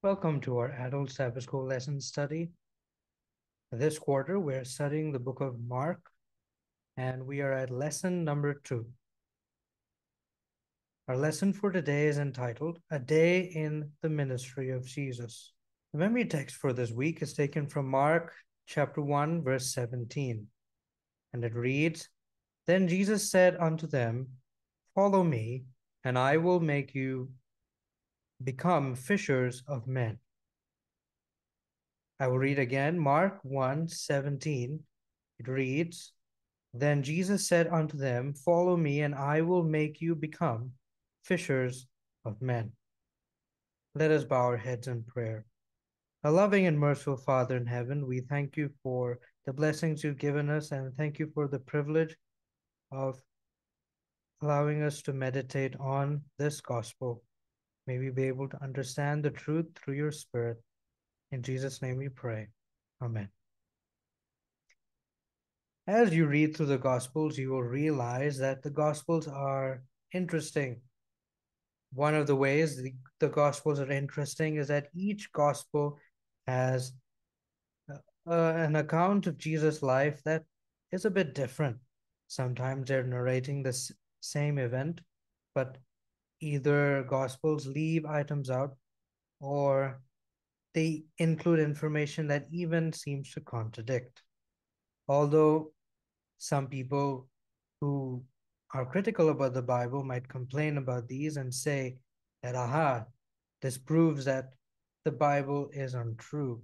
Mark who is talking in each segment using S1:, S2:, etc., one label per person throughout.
S1: Welcome to our adult Sabbath School lesson study. This quarter, we're studying the book of Mark, and we are at lesson number two. Our lesson for today is entitled A Day in the Ministry of Jesus. The memory text for this week is taken from Mark chapter 1, verse 17, and it reads Then Jesus said unto them, Follow me, and I will make you become fishers of men. I will read again Mark 1 17. It reads, Then Jesus said unto them, Follow me, and I will make you become fishers of men. Let us bow our heads in prayer. A loving and merciful Father in heaven, we thank you for the blessings you've given us and thank you for the privilege of allowing us to meditate on this gospel. May we be able to understand the truth through your Spirit. In Jesus' name we pray. Amen. As you read through the Gospels, you will realize that the Gospels are interesting. One of the ways the, the Gospels are interesting is that each Gospel has uh, an account of Jesus' life that is a bit different. Sometimes they're narrating the s- same event, but either gospels leave items out or they include information that even seems to contradict. Although some people who are critical about the Bible might complain about these and say that, aha, this proves that the Bible is untrue.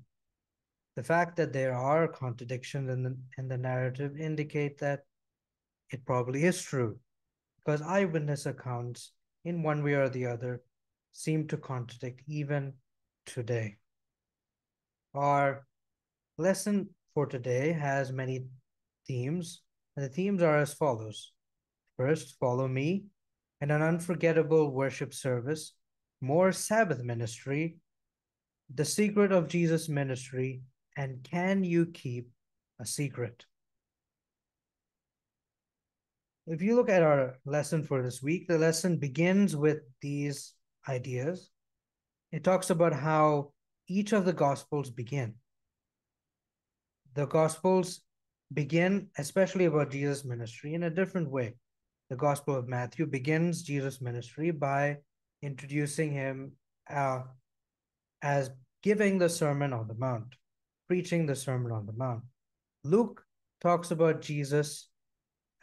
S1: The fact that there are contradictions in the, in the narrative indicate that it probably is true because eyewitness accounts in one way or the other seem to contradict even today. Our lesson for today has many themes, and the themes are as follows. First, follow me, and an unforgettable worship service, more Sabbath ministry, the secret of Jesus' ministry, and can you keep a secret? If you look at our lesson for this week, the lesson begins with these ideas. It talks about how each of the Gospels begin. The Gospels begin, especially about Jesus' ministry, in a different way. The Gospel of Matthew begins Jesus' ministry by introducing him uh, as giving the Sermon on the Mount, preaching the Sermon on the Mount. Luke talks about Jesus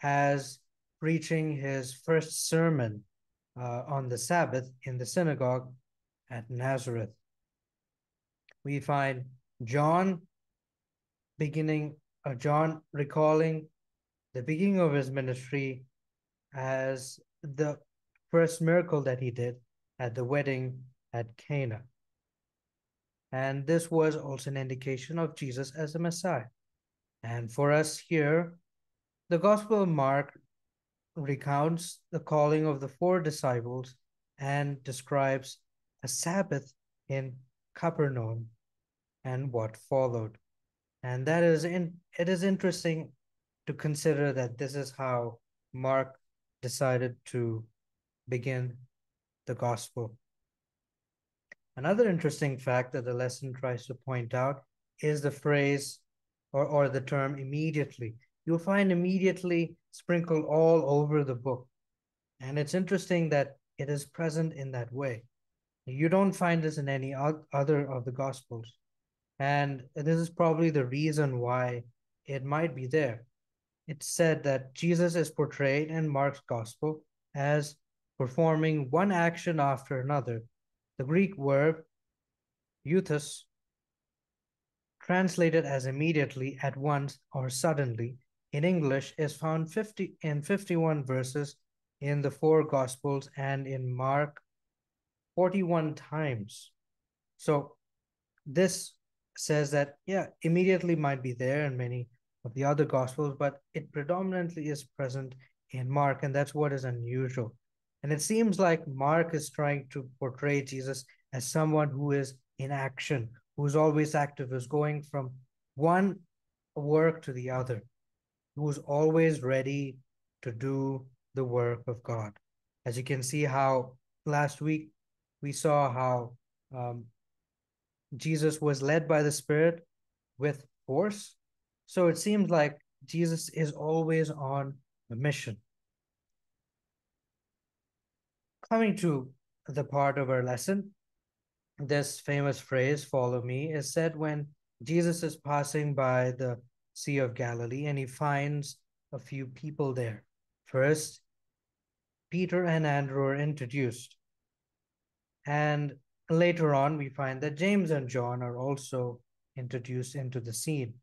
S1: as preaching his first sermon uh, on the Sabbath in the synagogue at Nazareth. We find John beginning, uh, John recalling the beginning of his ministry as the first miracle that he did at the wedding at Cana. And this was also an indication of Jesus as the Messiah. And for us here, the Gospel of Mark recounts the calling of the four disciples and describes a Sabbath in Capernaum and what followed. And that is in it is interesting to consider that this is how Mark decided to begin the gospel. Another interesting fact that the lesson tries to point out is the phrase or, or the term immediately. You'll find immediately sprinkled all over the book. And it's interesting that it is present in that way. You don't find this in any other of the Gospels. And this is probably the reason why it might be there. It's said that Jesus is portrayed in Mark's Gospel as performing one action after another. The Greek verb euthus, translated as immediately, at once, or suddenly, in English is found 50 in 51 verses in the four gospels and in Mark 41 times. So this says that yeah, immediately might be there in many of the other gospels, but it predominantly is present in Mark, and that's what is unusual. And it seems like Mark is trying to portray Jesus as someone who is in action, who's always active, who's going from one work to the other who's always ready to do the work of God. As you can see, how last week we saw how um, Jesus was led by the Spirit with force. So it seems like Jesus is always on a mission. Coming to the part of our lesson, this famous phrase, follow me, is said when Jesus is passing by the Sea of Galilee and he finds a few people there. First, Peter and Andrew are introduced. And later on, we find that James and John are also introduced into the scene.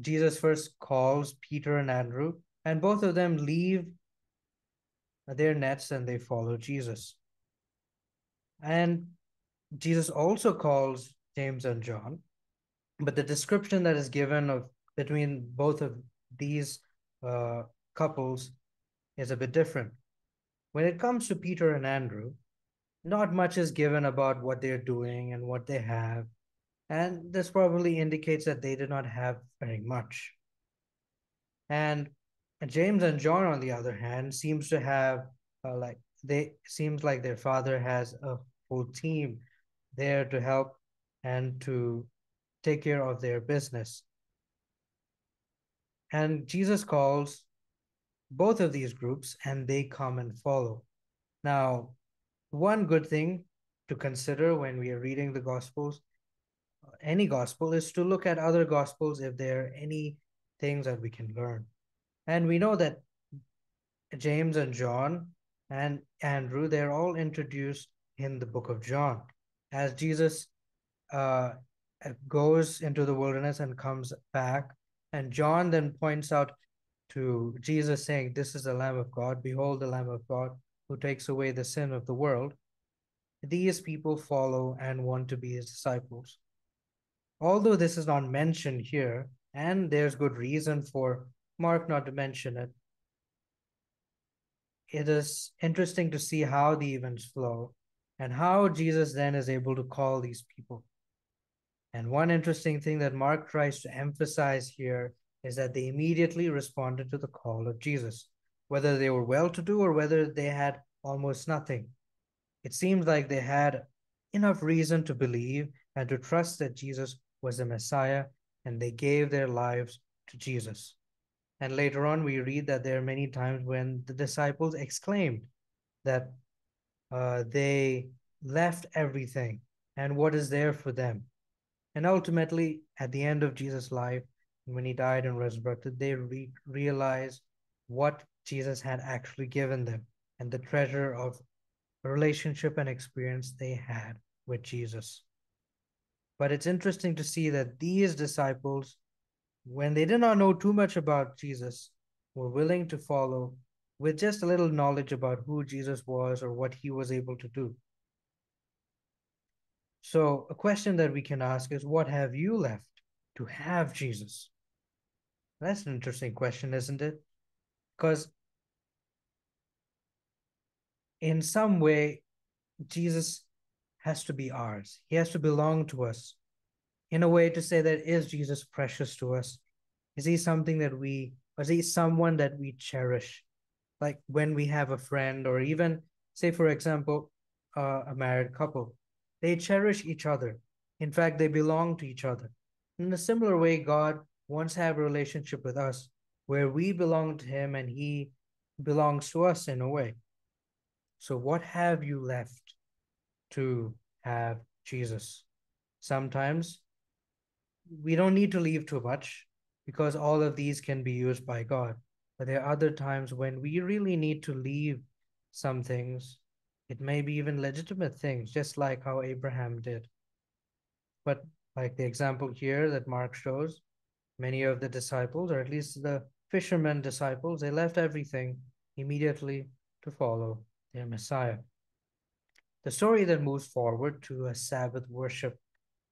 S1: Jesus first calls Peter and Andrew, and both of them leave their nets and they follow Jesus. And Jesus also calls James and John, but the description that is given of between both of these uh, couples is a bit different. When it comes to Peter and Andrew, not much is given about what they're doing and what they have, and this probably indicates that they did not have very much. And James and John, on the other hand, seems to have uh, like they seems like their father has a full team there to help and to take care of their business. And Jesus calls both of these groups and they come and follow. Now, one good thing to consider when we are reading the Gospels, any Gospel, is to look at other Gospels if there are any things that we can learn. And we know that James and John and Andrew, they're all introduced in the book of John. As Jesus uh, goes into the wilderness and comes back, and John then points out to Jesus, saying, This is the Lamb of God. Behold, the Lamb of God who takes away the sin of the world. These people follow and want to be his disciples. Although this is not mentioned here, and there's good reason for Mark not to mention it, it is interesting to see how the events flow and how Jesus then is able to call these people. And one interesting thing that Mark tries to emphasize here is that they immediately responded to the call of Jesus, whether they were well to do or whether they had almost nothing. It seems like they had enough reason to believe and to trust that Jesus was the Messiah, and they gave their lives to Jesus. And later on, we read that there are many times when the disciples exclaimed that uh, they left everything and what is there for them. And ultimately, at the end of Jesus' life, when he died and resurrected, they re- realized what Jesus had actually given them and the treasure of relationship and experience they had with Jesus. But it's interesting to see that these disciples when they did not know too much about Jesus, were willing to follow with just a little knowledge about who Jesus was or what he was able to do. So, a question that we can ask is what have you left to have Jesus? That's an interesting question, isn't it? Because in some way, Jesus has to be ours, he has to belong to us in a way to say that is Jesus precious to us? Is he something that we, is he someone that we cherish? Like when we have a friend, or even, say, for example, uh, a married couple, they cherish each other. In fact, they belong to each other. In a similar way, God wants to have a relationship with us where we belong to Him and He belongs to us in a way. So, what have you left to have Jesus? Sometimes we don't need to leave too much because all of these can be used by God. But there are other times when we really need to leave some things. It may be even legitimate things, just like how Abraham did. But like the example here that Mark shows, many of the disciples, or at least the fishermen disciples, they left everything immediately to follow their Messiah. The story then moves forward to a Sabbath worship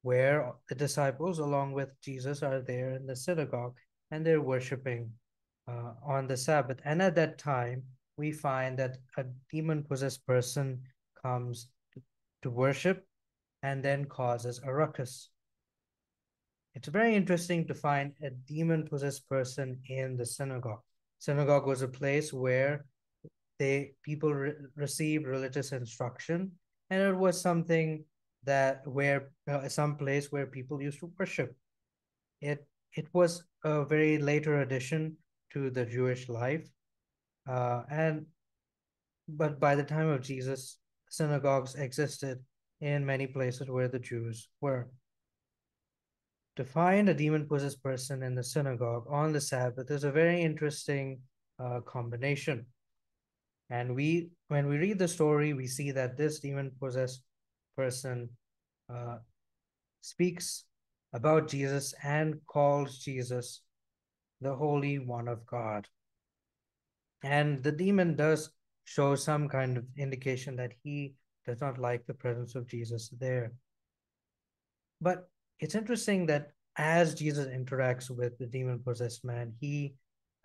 S1: where the disciples, along with Jesus, are there in the synagogue and they're worshiping uh, on the Sabbath. And at that time, we find that a demon possessed person comes to, worship and then causes a ruckus. It's very interesting to find a demon possessed person in the synagogue. Synagogue was a place where they people re- received religious instruction, and it was something that where uh, some place where people used to worship. It it was a very later addition to the Jewish life, uh, and but by the time of Jesus, synagogues existed in many places where the Jews were. To find a demon possessed person in the synagogue on the Sabbath is a very interesting uh, combination. And we, when we read the story, we see that this demon possessed person uh, speaks about Jesus and calls Jesus the Holy One of God. And the demon does show some kind of indication that he does not like the presence of Jesus there. But it's interesting that as Jesus interacts with the demon possessed man, he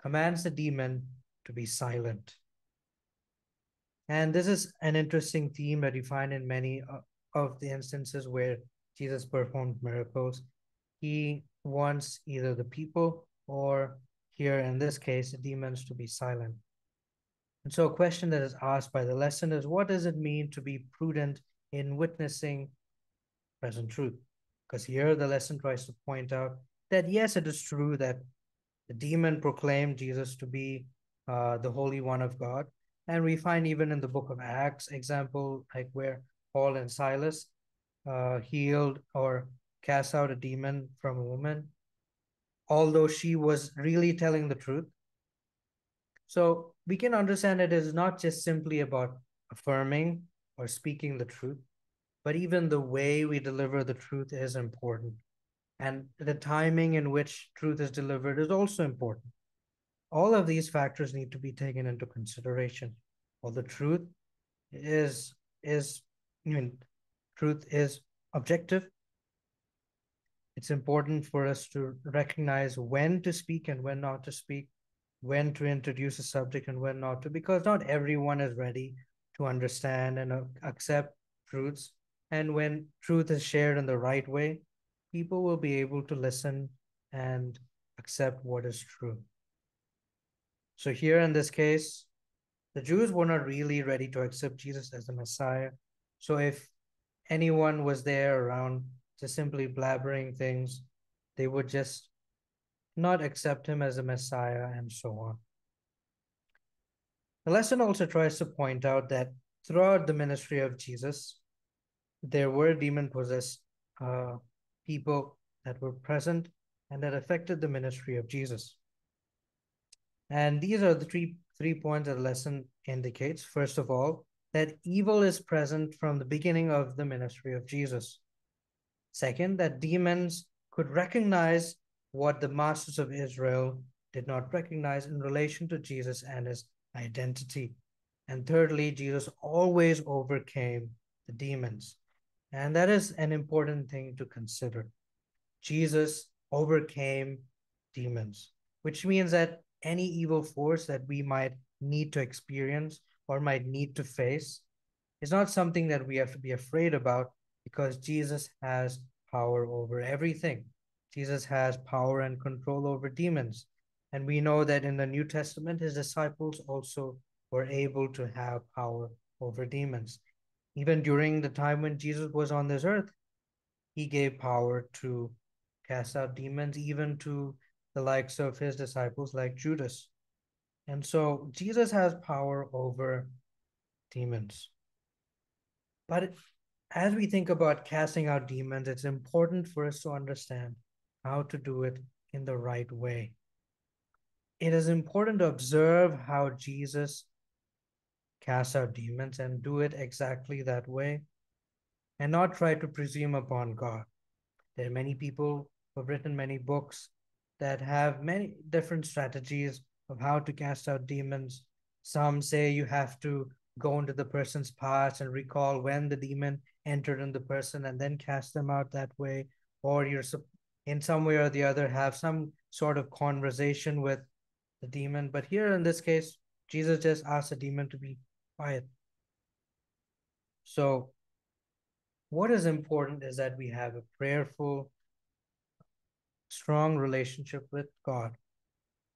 S1: commands the demon to be silent. And this is an interesting theme that you find in many uh, of the instances where Jesus performed miracles. He wants either the people or, here in this case, the demons to be silent. And so, a question that is asked by the lesson is what does it mean to be prudent in witnessing present truth? Because here the lesson tries to point out that yes, it is true that the demon proclaimed Jesus to be uh, the Holy One of God. And we find even in the book of Acts, example like where Paul and Silas uh, healed or cast out a demon from a woman, although she was really telling the truth. So we can understand it is not just simply about affirming or speaking the truth, but even the way we deliver the truth is important. And the timing in which truth is delivered is also important. All of these factors need to be taken into consideration. Well, the truth is is I mean, truth is objective. It's important for us to recognize when to speak and when not to speak when to introduce a subject and when not to, because not everyone is ready to understand and uh, accept truths. And when truth is shared in the right way, people will be able to listen and accept what is true. So, here in this case, the Jews were not really ready to accept Jesus as the Messiah. So, if anyone was there around just simply blabbering things, they would just not accept him as a Messiah, and so on. The lesson also tries to point out that throughout the ministry of Jesus, there were demon possessed uh, people that were present and that affected the ministry of Jesus. And these are the three three points that the lesson indicates. First of all, that evil is present from the beginning of the ministry of Jesus. Second, that demons could recognize what the masters of Israel did not recognize in relation to Jesus and his identity. And thirdly, Jesus always overcame the demons. And that is an important thing to consider. Jesus overcame demons, which means that any evil force that we might need to experience or might need to face is not something that we have to be afraid about because Jesus has power over everything. Jesus has power and control over demons. And we know that in the New Testament, his disciples also were able to have power over demons. Even during the time when Jesus was on this earth, he gave power to cast out demons, even to the likes of his disciples, like Judas. And so Jesus has power over demons. But as we think about casting out demons, it's important for us to understand how to do it in the right way. It is important to observe how Jesus casts out demons and do it exactly that way and not try to presume upon God. There are many people who have written many books that have many different strategies of how to cast out demons. Some say you have to go into the person's past and recall when the demon entered in the person and then cast them out that way. Or you're in some way or the other have some sort of conversation with the demon. But here in this case, Jesus just asked the demon to be quiet. So, what is important is that we have a prayerful, strong relationship with God.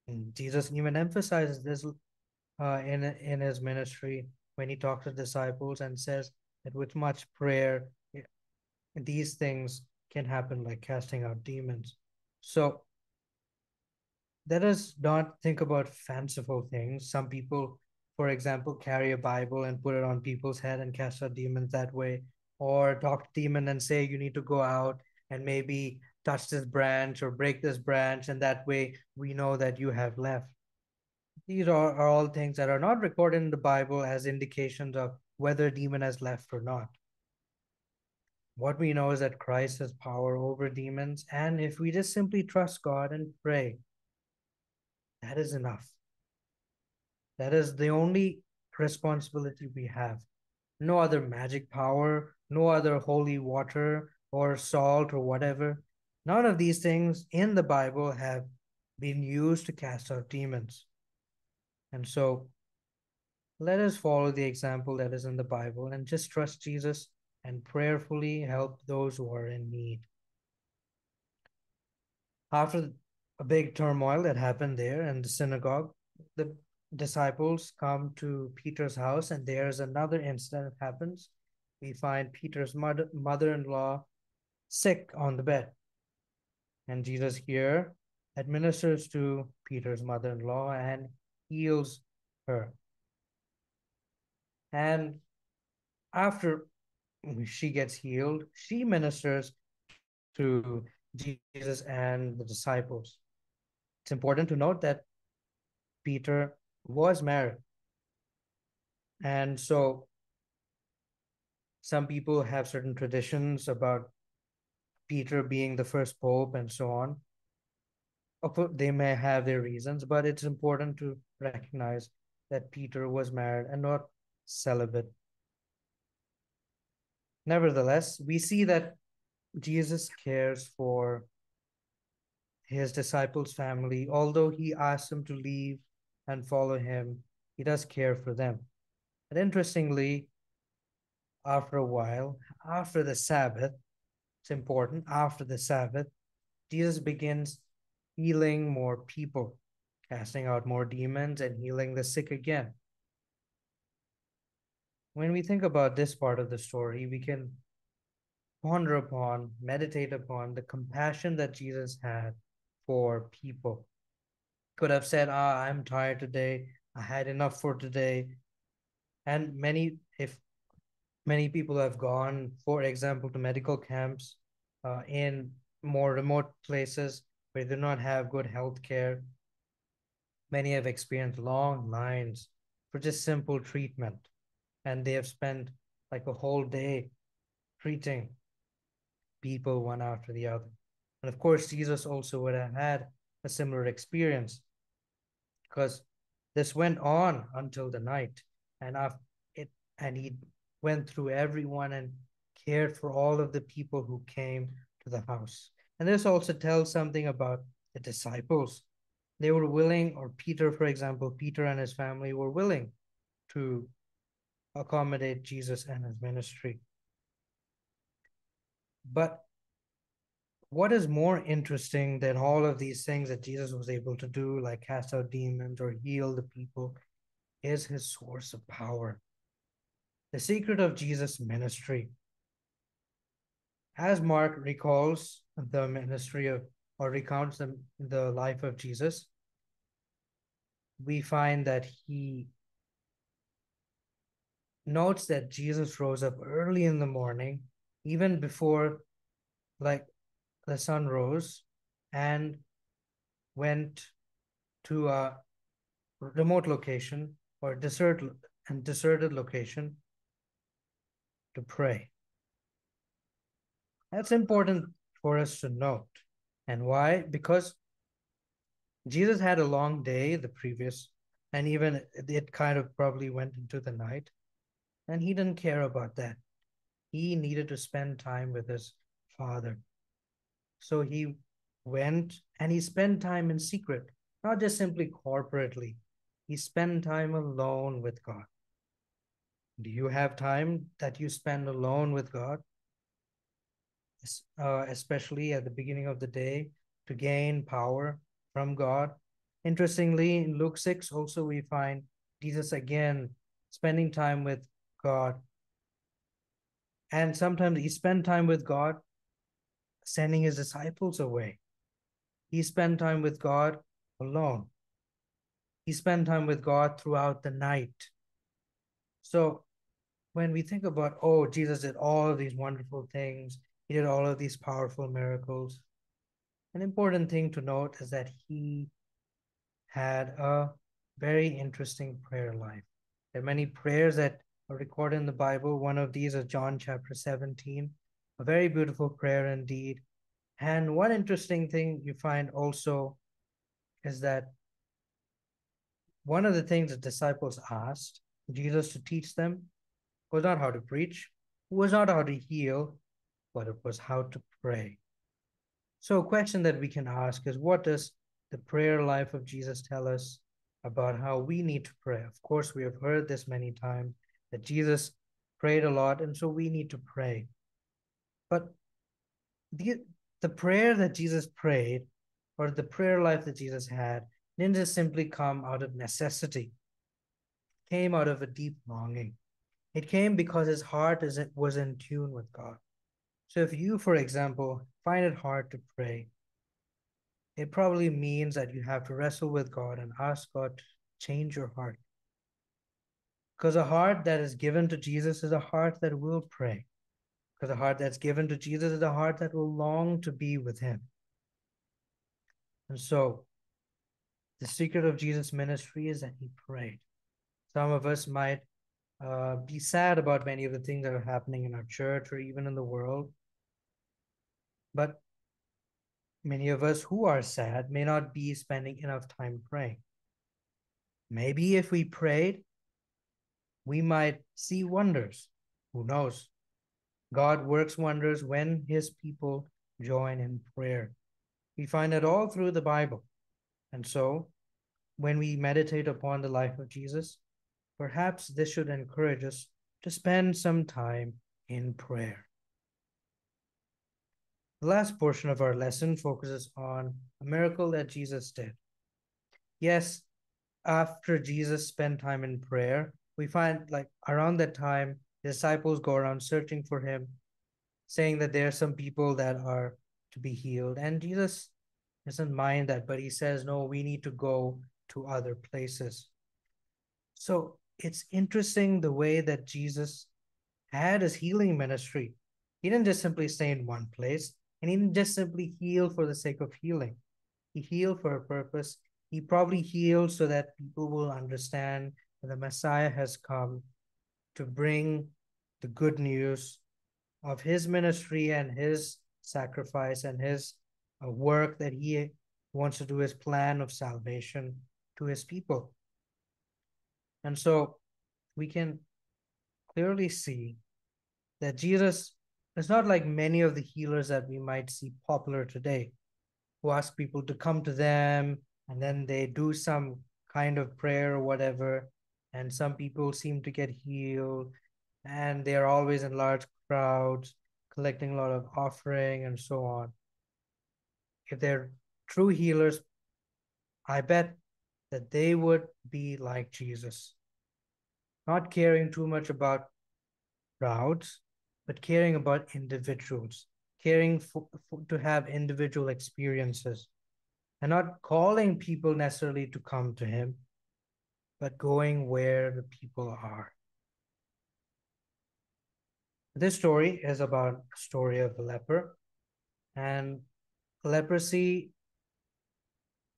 S1: And Jesus even emphasizes this uh, in, in his ministry when he talks to disciples and says that with much prayer these things can happen like casting out demons. So let us not think about fanciful things. Some people, for example, carry a Bible and put it on people's head and cast out demons that way, or talk to demon and say you need to go out and maybe touch this branch or break this branch, and that way we know that you have left. These are, are all things that are not recorded in the Bible as indications of whether a demon has left or not. What we know is that Christ has power over demons, and if we just simply trust God and pray, that is enough. That is the only responsibility we have. No other magic power, no other holy water or salt or whatever. None of these things in the Bible have been used to cast out demons. And so let us follow the example that is in the Bible and just trust Jesus and prayerfully help those who are in need. After a big turmoil that happened there in the synagogue, the disciples come to Peter's house, and there's another incident that happens. We find Peter's mother in law sick on the bed. And Jesus here administers to Peter's mother in law and heals her. And after she gets healed, she ministers to Jesus and the disciples. It's important to note that Peter was married. And so some people have certain traditions about Peter being the first pope and so on. They may have their reasons, but it's important to recognize that Peter was married and not celibate. Nevertheless, we see that Jesus cares for his disciples' family. Although he asks them to leave and follow him, he does care for them. And interestingly, after a while, after the Sabbath, it's important, after the Sabbath, Jesus begins healing more people, casting out more demons and healing the sick again. When we think about this part of the story, we can ponder upon, meditate upon the compassion that Jesus had for people. Could have said, Ah, I'm tired today. I had enough for today. And many, if many people have gone, for example, to medical camps uh, in more remote places where they do not have good health care. Many have experienced long lines for just simple treatment, and they have spent like a whole day treating people one after the other. And of course, Jesus also would have had a similar experience because this went on until the night, and after it, and he went through everyone and cared for all of the people who came to the house. And this also tells something about the disciples. They were willing, or Peter, for example, Peter and his family were willing to accommodate Jesus and his ministry. But what is more interesting than all of these things that Jesus was able to do, like cast out demons or heal the people, is his source of power. The secret of Jesus' ministry. As Mark recalls the ministry of, or recounts the, the life of Jesus, we find that he notes that Jesus rose up early in the morning, even before like the sun rose, and went to a remote location or desert and deserted location to pray. That's important for us to note. And why? Because Jesus had a long day the previous, and even it kind of probably went into the night. And he didn't care about that. He needed to spend time with his father. So he went and he spent time in secret, not just simply corporately. He spent time alone with God. Do you have time that you spend alone with God? Uh, especially at the beginning of the day to gain power from God. Interestingly, in Luke 6, also we find Jesus again spending time with God And sometimes he spent time with God, sending his disciples away. He spent time with God alone. He spent time with God throughout the night. So when we think about, oh, Jesus did all of these wonderful things, he did all of these powerful miracles, an important thing to note is that he had a very interesting prayer life. There are many prayers that recorded in the Bible. One of these is John chapter 17, a very beautiful prayer indeed. And one interesting thing you find also is that one of the things the disciples asked Jesus to teach them was not how to preach, was not how to heal, but it was how to pray. So, a question that we can ask is what does the prayer life of Jesus tell us about how we need to pray? Of course, we have heard this many times that Jesus prayed a lot, and so we need to pray. But the, the prayer that Jesus prayed, or the prayer life that Jesus had, didn't just simply come out of necessity, it came out of a deep longing. It came because his heart is, was in tune with God. So if you, for example, find it hard to pray, it probably means that you have to wrestle with God and ask God to change your heart. Because a heart that is given to Jesus is a heart that will pray. Because a heart that's given to Jesus is a heart that will long to be with Him. And so, the secret of Jesus' ministry is that He prayed. Some of us might uh, be sad about many of the things that are happening in our church or even in the world. But many of us who are sad may not be spending enough time praying. Maybe if we prayed, we might see wonders. Who knows? God works wonders when his people join in prayer. We find it all through the Bible. And so, when we meditate upon the life of Jesus, perhaps this should encourage us to spend some time in prayer. The last portion of our lesson focuses on a miracle that Jesus did. Yes, after Jesus spent time in prayer, we find like around that time, the disciples go around searching for him, saying that there are some people that are to be healed. And Jesus doesn't mind that, but he says, no, we need to go to other places. So it's interesting the way that Jesus had his healing ministry. He didn't just simply stay in one place, and he didn't just simply heal for the sake of healing. He healed for a purpose. He probably healed so that people will understand the Messiah has come to bring the good news of his ministry and his sacrifice and his uh, work that he wants to do his plan of salvation to his people. And so we can clearly see that Jesus is not like many of the healers that we might see popular today, who ask people to come to them and then they do some kind of prayer or whatever. And some people seem to get healed and they're always in large crowds, collecting a lot of offering and so on. If they're true healers, I bet that they would be like Jesus, not caring too much about crowds, but caring about individuals, caring for, for, to have individual experiences, and not calling people necessarily to come to Him, but going where the people are. This story is about a story of a leper, and leprosy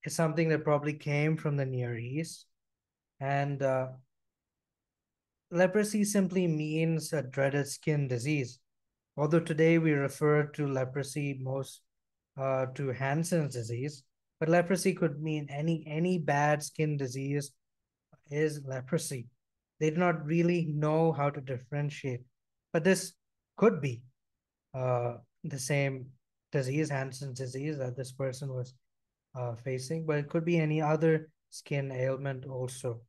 S1: is something that probably came from the Near East. And uh, leprosy simply means a dreaded skin disease. Although today we refer to leprosy most uh, to Hansen's disease, but leprosy could mean any any bad skin disease is leprosy. They do not really know how to differentiate, but this could be uh, the same disease, Hansen's disease, that this person was uh, facing, but it could be any other skin ailment also.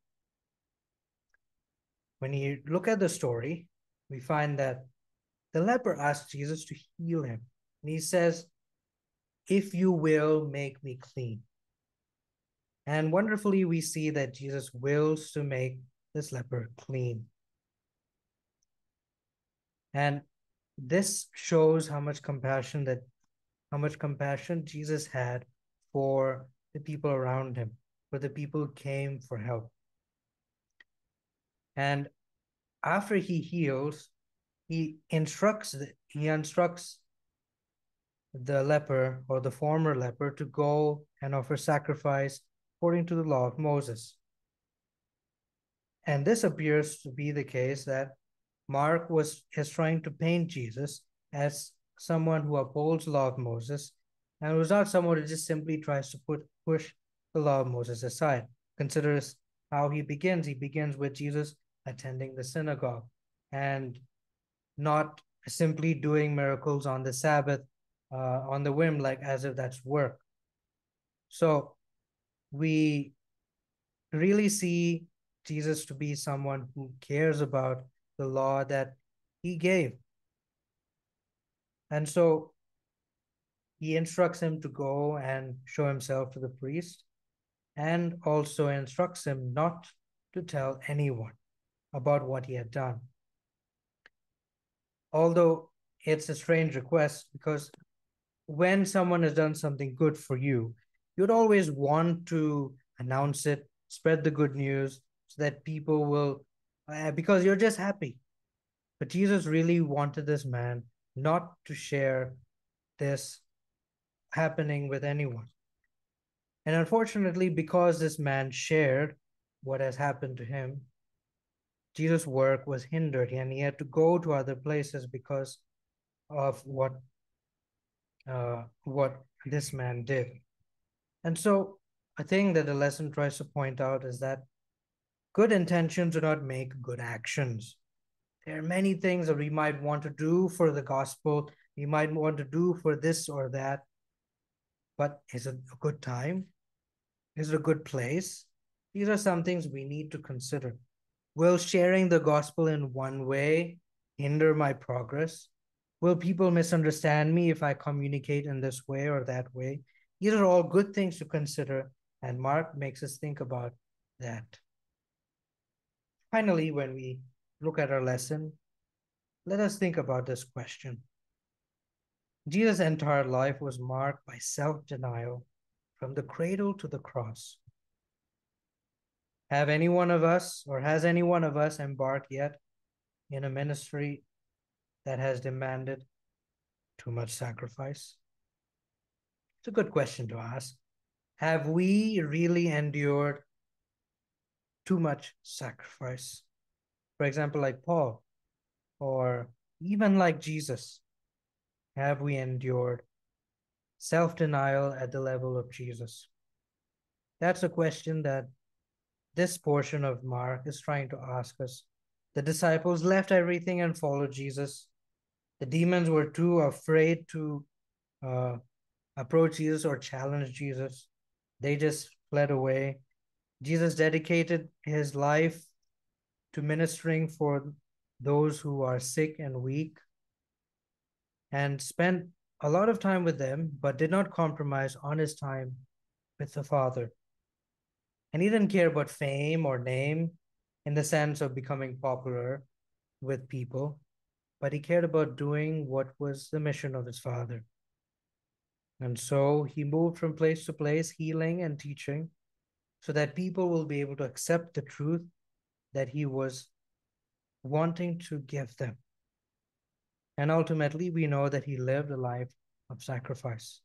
S1: When you look at the story, we find that the leper asks Jesus to heal him. And he says, If you will, make me clean. And wonderfully, we see that Jesus wills to make this leper clean. And this shows how much compassion that how much compassion Jesus had for the people around him, for the people who came for help. And after he heals, he instructs he instructs the leper or the former leper to go and offer sacrifice according to the law of Moses. And this appears to be the case that Mark was is trying to paint Jesus as someone who upholds the law of Moses and was not someone who just simply tries to put push the law of Moses aside. Consider how he begins. He begins with Jesus attending the synagogue and not simply doing miracles on the Sabbath uh, on the whim, like as if that's work. So we really see Jesus to be someone who cares about the law that he gave. And so he instructs him to go and show himself to the priest and also instructs him not to tell anyone about what he had done. Although it's a strange request because when someone has done something good for you, you'd always want to announce it, spread the good news so that people will, uh, because you're just happy. But Jesus really wanted this man not to share this happening with anyone. And unfortunately, because this man shared what has happened to him, Jesus' work was hindered and he had to go to other places because of what uh, what this man did. And so a thing that the lesson tries to point out is that good intentions do not make good actions. There are many things that we might want to do for the gospel, we might want to do for this or that, but is it a good time? Is it a good place? These are some things we need to consider. Will sharing the gospel in one way hinder my progress? Will people misunderstand me if I communicate in this way or that way? These are all good things to consider, and Mark makes us think about that. Finally, when we look at our lesson, let us think about this question. Jesus' entire life was marked by self denial from the cradle to the cross. Have any one of us, or has any one of us embarked yet in a ministry that has demanded too much sacrifice? It's a good question to ask. Have we really endured too much sacrifice? For example, like Paul, or even like Jesus, have we endured self denial at the level of Jesus? That's a question that this portion of Mark is trying to ask us. The disciples left everything and followed Jesus. The demons were too afraid to uh, approach Jesus or challenge Jesus. They just fled away. Jesus dedicated his life to ministering for those who are sick and weak and spent a lot of time with them, but did not compromise on his time with the Father. And he didn't care about fame or name in the sense of becoming popular with people, but he cared about doing what was the mission of his Father. And so he moved from place to place, healing and teaching, so that people will be able to accept the truth that he was wanting to give them. And ultimately, we know that he lived a life of sacrifice.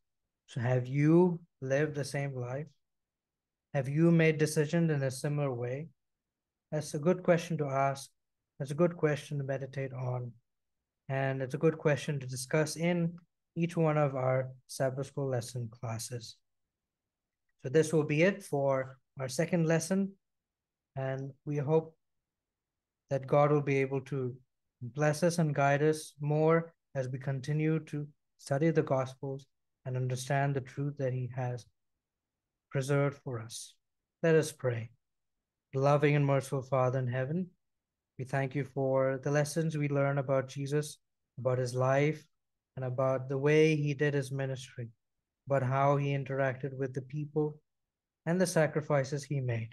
S1: So, have you lived the same life? Have you made decisions in a similar way? That's a good question to ask. That's a good question to meditate on. And it's a good question to discuss in each one of our Sabbath School lesson classes. So, this will be it for our second lesson. And we hope that God will be able to bless us and guide us more as we continue to study the Gospels and understand the truth that He has preserved for us. Let us pray. Loving and merciful Father in heaven, we thank you for the lessons we learn about Jesus, about his life, and about the way he did his ministry, about how he interacted with the people and the sacrifices he made.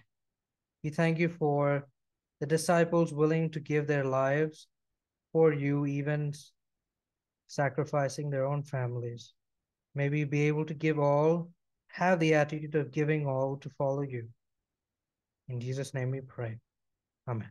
S1: We thank you for the disciples willing to give their lives for you, even sacrificing their own families. May we be able to give all, have the attitude of giving all to follow you. In Jesus' name we pray. Amen.